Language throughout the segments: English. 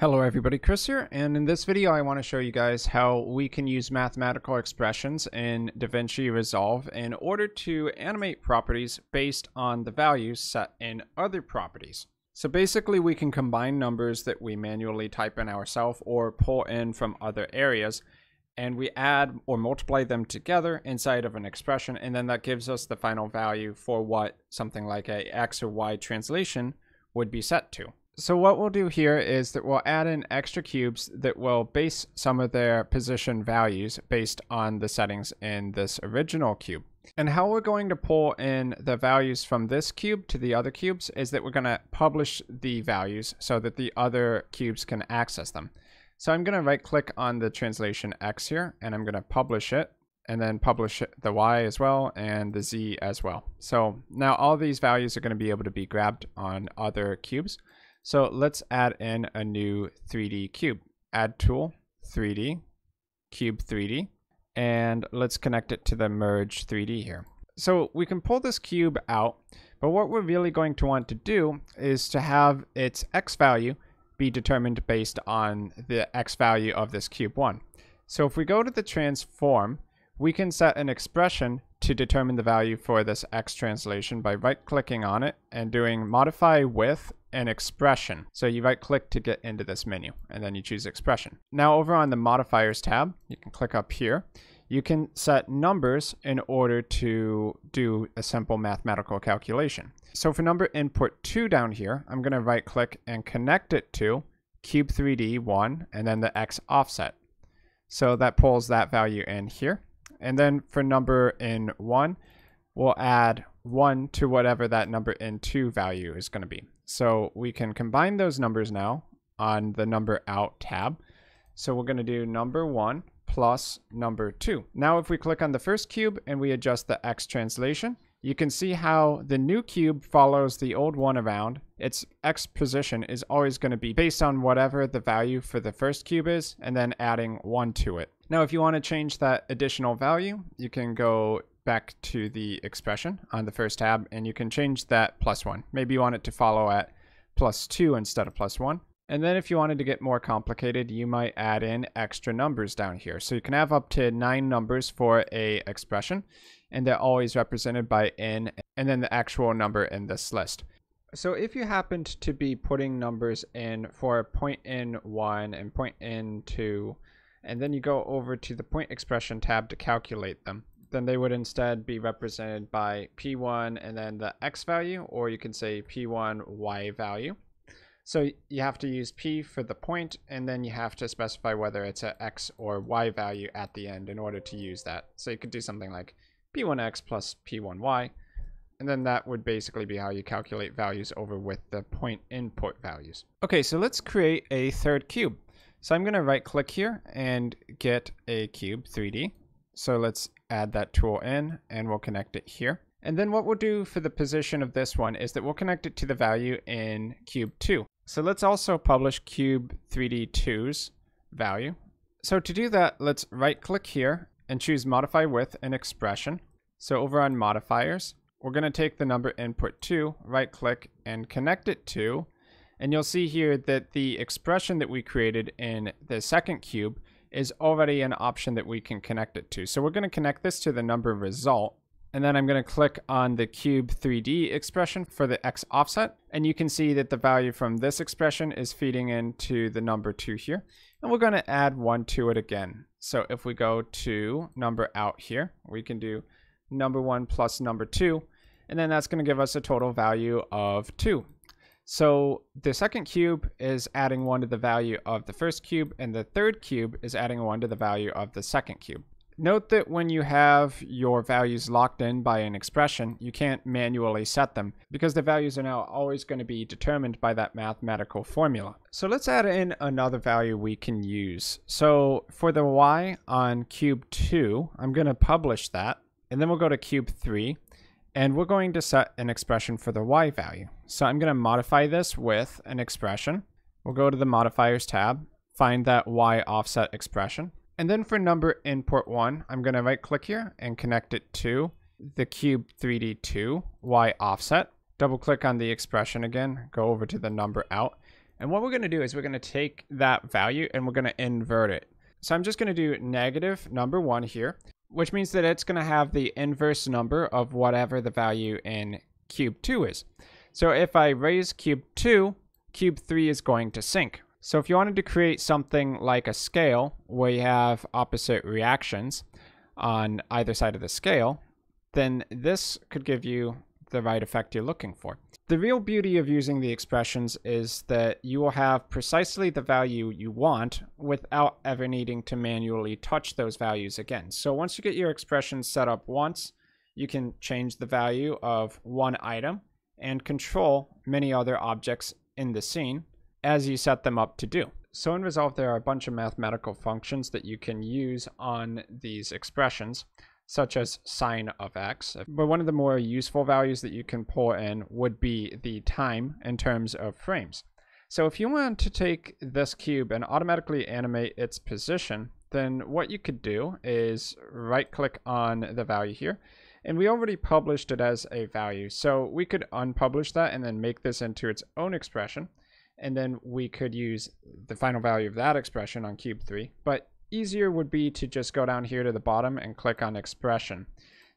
Hello everybody, Chris here, and in this video I want to show you guys how we can use mathematical expressions in DaVinci Resolve in order to animate properties based on the values set in other properties. So basically we can combine numbers that we manually type in ourselves or pull in from other areas and we add or multiply them together inside of an expression and then that gives us the final value for what something like a x or y translation would be set to. So what we'll do here is that we'll add in extra cubes that will base some of their position values based on the settings in this original cube. And how we're going to pull in the values from this cube to the other cubes is that we're going to publish the values so that the other cubes can access them. So I'm going to right click on the translation X here and I'm going to publish it and then publish the Y as well and the Z as well. So now all these values are going to be able to be grabbed on other cubes. So let's add in a new 3D cube. Add tool, 3D, cube 3D, and let's connect it to the merge 3D here. So we can pull this cube out, but what we're really going to want to do is to have its x value be determined based on the x value of this cube 1. So if we go to the transform, we can set an expression to determine the value for this x translation by right clicking on it and doing modify with an expression. So you right click to get into this menu and then you choose expression. Now over on the modifiers tab, you can click up here. You can set numbers in order to do a simple mathematical calculation. So for number input 2 down here, I'm going to right click and connect it to cube 3D 1 and then the x offset. So that pulls that value in here. And then for number in 1, we'll add 1 to whatever that number in 2 value is going to be. So we can combine those numbers now on the number out tab. So we're going to do number 1 plus number 2. Now if we click on the first cube and we adjust the x translation, you can see how the new cube follows the old one around. Its x position is always going to be based on whatever the value for the first cube is, and then adding 1 to it. Now, if you want to change that additional value, you can go back to the expression on the first tab, and you can change that plus 1. Maybe you want it to follow at plus 2 instead of plus 1. And then if you wanted to get more complicated, you might add in extra numbers down here. So you can have up to nine numbers for a expression and they're always represented by n and then the actual number in this list. So if you happened to be putting numbers in for point n1 and point n2, and then you go over to the point expression tab to calculate them, then they would instead be represented by p1 and then the x value, or you can say p1 y value. So you have to use p for the point, and then you have to specify whether it's a x or y value at the end in order to use that. So you could do something like p1x plus p1y. And then that would basically be how you calculate values over with the point input values. Okay, so let's create a third cube. So I'm going to right click here and get a cube 3D. So let's add that tool in and we'll connect it here. And then what we'll do for the position of this one is that we'll connect it to the value in cube 2. So let's also publish cube 3D2's value. So to do that, let's right click here and choose modify with an expression. So over on modifiers, we're going to take the number input 2, right click and connect it to, and you'll see here that the expression that we created in the second cube is already an option that we can connect it to. So we're going to connect this to the number result, and then I'm going to click on the cube 3D expression for the x offset, and you can see that the value from this expression is feeding into the number 2 here, and we're going to add 1 to it again. So if we go to number out here, we can do number one plus number two, and then that's going to give us a total value of two. So the second cube is adding one to the value of the first cube, and the third cube is adding one to the value of the second cube. Note that when you have your values locked in by an expression, you can't manually set them because the values are now always going to be determined by that mathematical formula. So let's add in another value we can use. So for the y on cube 2, I'm going to publish that, and then we'll go to cube 3, and we're going to set an expression for the y value. So I'm going to modify this with an expression. We'll go to the modifiers tab, find that y offset expression. And then for number input one, I'm going to right click here and connect it to the cube 3D2 Y offset. Double click on the expression again, go over to the number out, And what we're going to do is we're going to take that value and we're going to invert it. So I'm just going to do negative number one here, which means that it's going to have the inverse number of whatever the value in cube 2 is. So if I raise cube 2, cube 3 is going to sink. So if you wanted to create something like a scale where you have opposite reactions on either side of the scale, then this could give you the right effect you're looking for. The real beauty of using the expressions is that you will have precisely the value you want without ever needing to manually touch those values again. So once you get your expressions set up once, you can change the value of one item and control many other objects in the scene as you set them up to do. So in Resolve, there are a bunch of mathematical functions that you can use on these expressions, such as sine of x. But one of the more useful values that you can pull in would be the time in terms of frames. So if you want to take this cube and automatically animate its position, then what you could do is right click on the value here. And we already published it as a value. So we could unpublish that and then make this into its own expression and then we could use the final value of that expression on cube 3. But easier would be to just go down here to the bottom and click on expression.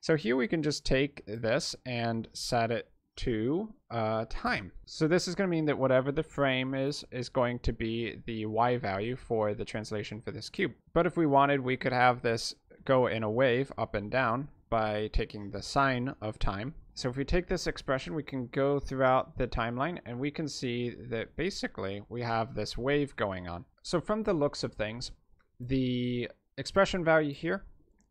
So here we can just take this and set it to uh, time. So this is going to mean that whatever the frame is, is going to be the y value for the translation for this cube. But if we wanted, we could have this go in a wave up and down by taking the sine of time so if we take this expression, we can go throughout the timeline and we can see that basically we have this wave going on. So from the looks of things, the expression value here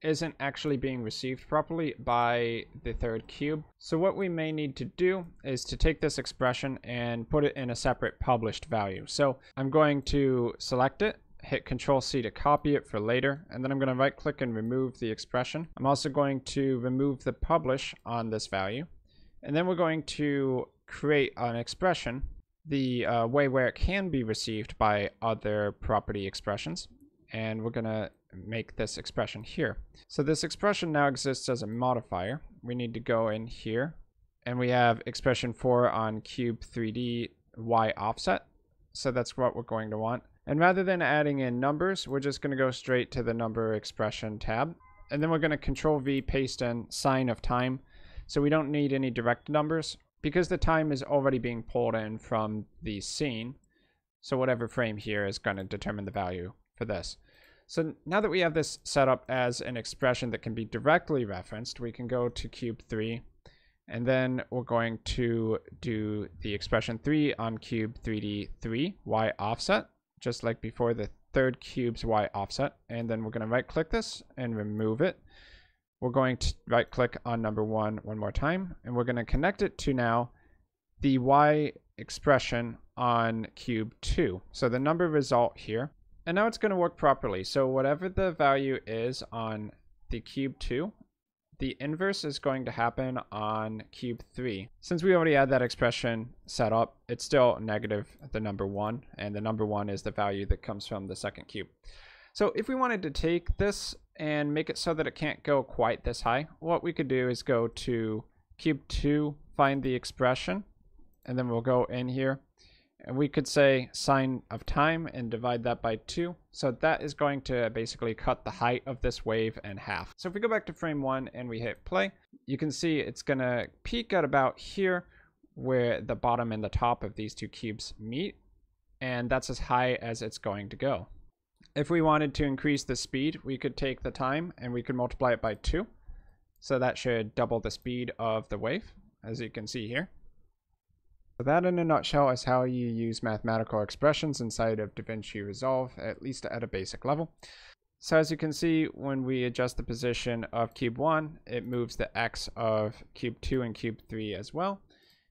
isn't actually being received properly by the third cube. So what we may need to do is to take this expression and put it in a separate published value. So I'm going to select it hit Control C to copy it for later, and then I'm going to right click and remove the expression. I'm also going to remove the publish on this value, and then we're going to create an expression the uh, way where it can be received by other property expressions, and we're going to make this expression here. So this expression now exists as a modifier. We need to go in here, and we have expression 4 on cube 3D y offset. So that's what we're going to want. And rather than adding in numbers, we're just going to go straight to the number expression tab. And then we're going to control V paste in sine of time. So we don't need any direct numbers because the time is already being pulled in from the scene. So whatever frame here is going to determine the value for this. So now that we have this set up as an expression that can be directly referenced, we can go to cube 3 and then we're going to do the expression 3 on cube 3D 3 y offset just like before the third cube's y offset. And then we're going to right click this and remove it. We're going to right click on number one one more time. And we're going to connect it to now the y expression on cube 2. So the number result here. And now it's going to work properly. So whatever the value is on the cube 2, the inverse is going to happen on cube 3. Since we already had that expression set up, it's still negative the number 1, and the number 1 is the value that comes from the second cube. So if we wanted to take this and make it so that it can't go quite this high, what we could do is go to cube 2, find the expression, and then we'll go in here and we could say sine of time and divide that by 2. So that is going to basically cut the height of this wave in half. So if we go back to frame 1 and we hit play, you can see it's going to peak at about here where the bottom and the top of these two cubes meet. And that's as high as it's going to go. If we wanted to increase the speed, we could take the time and we could multiply it by 2. So that should double the speed of the wave, as you can see here. So that in a nutshell is how you use mathematical expressions inside of DaVinci Resolve, at least at a basic level. So as you can see, when we adjust the position of cube 1, it moves the x of cube 2 and cube 3 as well.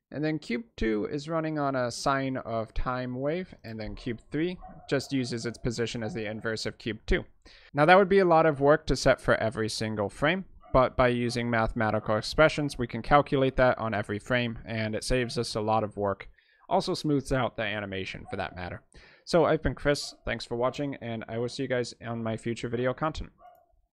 And then cube 2 is running on a sine of time wave, and then cube 3 just uses its position as the inverse of cube 2. Now that would be a lot of work to set for every single frame, but by using mathematical expressions, we can calculate that on every frame, and it saves us a lot of work. Also smooths out the animation, for that matter. So I've been Chris, thanks for watching, and I will see you guys on my future video content.